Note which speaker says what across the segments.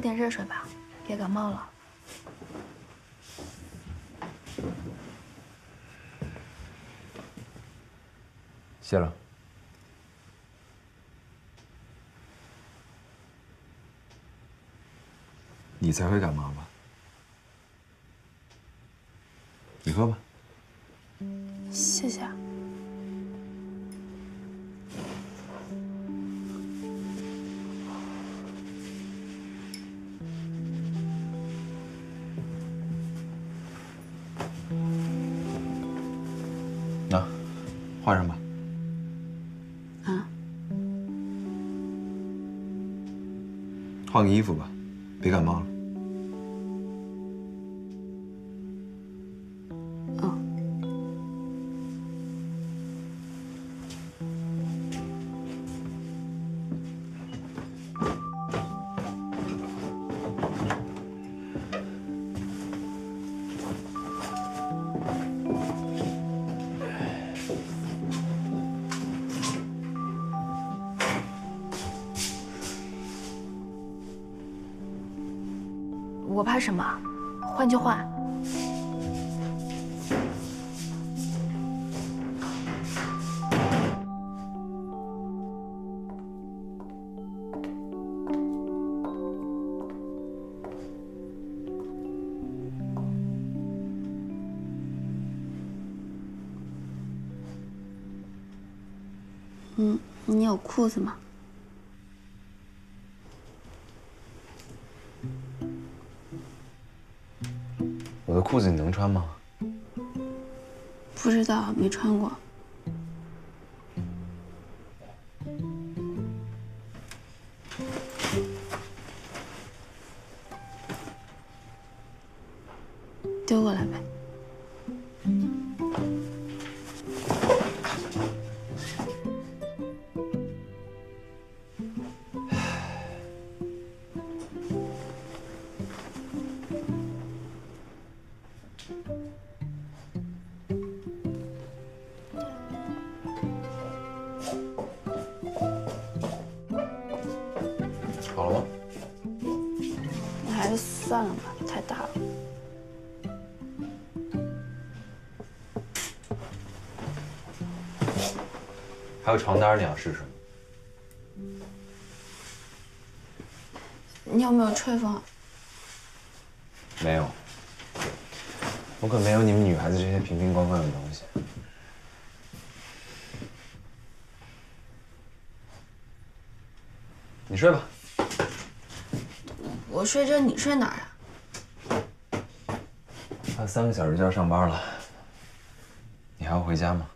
Speaker 1: 点热水吧，别感冒了。
Speaker 2: 谢了。你才会感冒吧？你喝吧。
Speaker 1: 谢谢。
Speaker 2: 换上吧。
Speaker 1: 啊？
Speaker 2: 换个衣服吧，别感冒了。
Speaker 1: 我怕什么？换就换。嗯，你有裤子吗？
Speaker 2: 裤子你能穿吗？
Speaker 1: 不知道，没穿过。丢过来呗。
Speaker 2: 好了吗？
Speaker 1: 那还是算了吧，太大了。
Speaker 2: 还有床单，你要试试吗？
Speaker 1: 你有没有吹风？
Speaker 2: 没有。我可没有你们女孩子这些瓶瓶罐罐的东西。你睡吧。
Speaker 1: 我睡这，你睡哪儿啊？
Speaker 2: 还有三个小时就要上班了，你还要回家吗？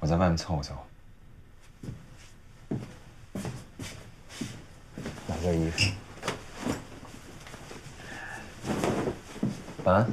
Speaker 2: 我在外面凑合凑合。拿件衣服。烦。